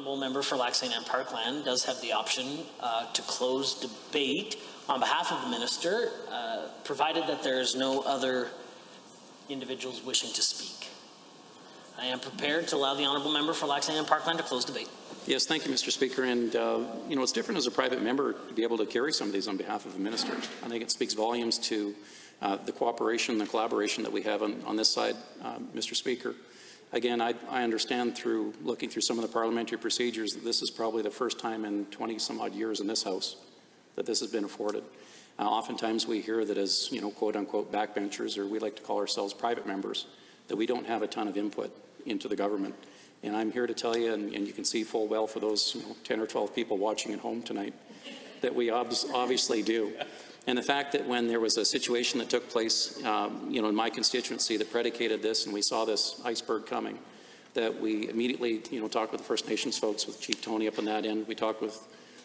honourable member for St. Anne Parkland does have the option uh, to close debate on behalf of the minister, uh, provided that there is no other individuals wishing to speak. I am prepared to allow the honourable member for St. Anne Parkland to close debate. Yes, thank you, Mr. Speaker. And, uh, you know, it's different as a private member to be able to carry some of these on behalf of the minister. I think it speaks volumes to uh, the cooperation, and the collaboration that we have on, on this side, uh, Mr. Speaker. Again, I, I, understand through looking through some of the parliamentary procedures that this is probably the first time in 20 some odd years in this House that this has been afforded. Uh, oftentimes we hear that as, you know, quote unquote backbenchers, or we like to call ourselves private members, that we don't have a ton of input into the government. And I'm here to tell you, and, and you can see full well for those you know, 10 or 12 people watching at home tonight, that we ob obviously do. And the fact that when there was a situation that took place, um, you know, in my constituency that predicated this, and we saw this iceberg coming, that we immediately, you know, talked with the First Nations folks, with Chief Tony up on that end. We talked with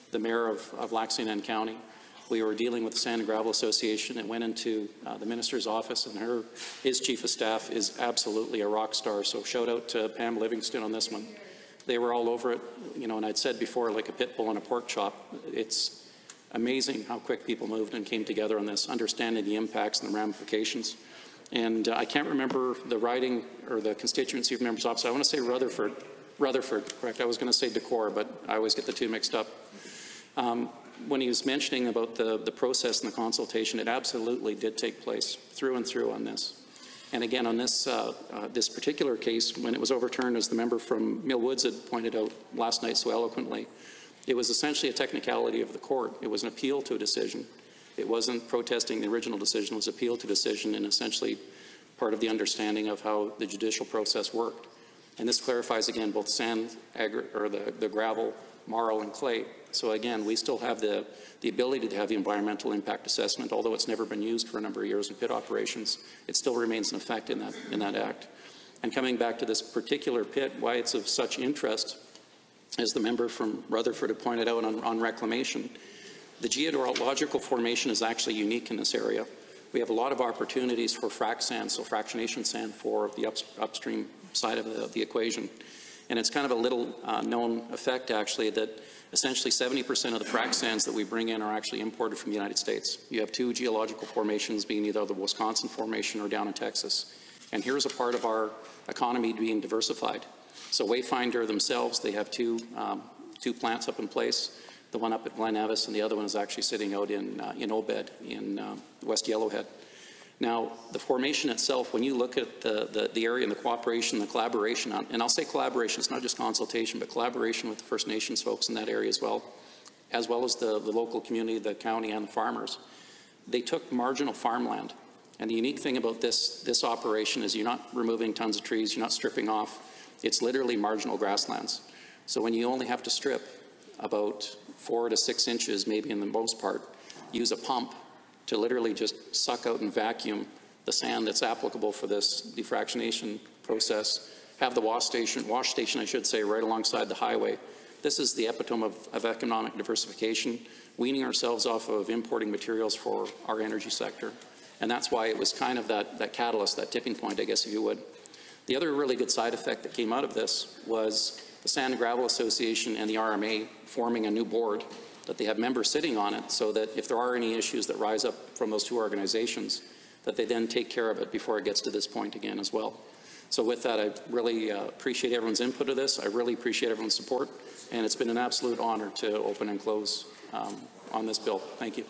the mayor of, of. Anne County. We were dealing with the Sand and Gravel Association. It went into uh, the minister's office, and her, his chief of staff is absolutely a rock star. So shout out to Pam Livingston on this one. They were all over it, you know, and I'd said before, like a pit bull on a pork chop. It's amazing how quick people moved and came together on this, understanding the impacts and the ramifications. And uh, I can't remember the riding or the constituency of members' office. I want to say Rutherford. Rutherford, correct. I was going to say Decore, but I always get the two mixed up. Um, when he was mentioning about the, the process and the consultation, it absolutely did take place through and through on this. And again, on this, uh, uh, this particular case, when it was overturned, as the member from Mill Woods had pointed out last night so eloquently, it was essentially a technicality of the court. It was an appeal to a decision. It wasn't protesting the original decision, it was appeal to decision and essentially part of the understanding of how the judicial process worked. And this clarifies again both sand, or the, the gravel, marl, and clay. So again, we still have the, the ability to have the environmental impact assessment, although it's never been used for a number of years in pit operations, it still remains in effect in that, in that act. And coming back to this particular pit, why it's of such interest as the member from Rutherford had pointed out on, on reclamation, the geological formation is actually unique in this area. We have a lot of opportunities for frac sand, so fractionation sand for the up, upstream side of the, the, equation. And it's kind of a little uh, known effect actually that essentially 70% of the frac sands that we bring in are actually imported from the United States. You have two geological formations being either the Wisconsin formation or down in Texas. And here's a part of our economy being diversified. So Wayfinder themselves, they have two, um, two plants up in place. The one up at Glenevis and the other one is actually sitting out in, uh, in Obed in uh, West Yellowhead. Now, the formation itself, when you look at the, the, the, area and the cooperation, the collaboration, on, and I'll say collaboration, it's not just consultation, but collaboration with the First Nations folks in that area as well, as well as the, the local community, the county, and the farmers. They took marginal farmland. And the unique thing about this, this operation is you're not removing tons of trees, you're not stripping off it's literally marginal grasslands. So when you only have to strip about four to six inches, maybe in the most part, use a pump to literally just suck out and vacuum the sand that's applicable for this defractionation process, have the wash station, wash station, I should say, right alongside the highway. This is the epitome of, of economic diversification, weaning ourselves off of importing materials for our energy sector. And that's why it was kind of that, that catalyst, that tipping point, I guess, if you would. The other really good side effect that came out of this was the Sand and Gravel Association and the RMA forming a new board that they have members sitting on it so that if there are any issues that rise up from those two organizations, that they then take care of it before it gets to this point again as well. So with that, I really uh, appreciate everyone's input of this. I really appreciate everyone's support, and it's been an absolute honor to open and close um, on this bill. Thank you.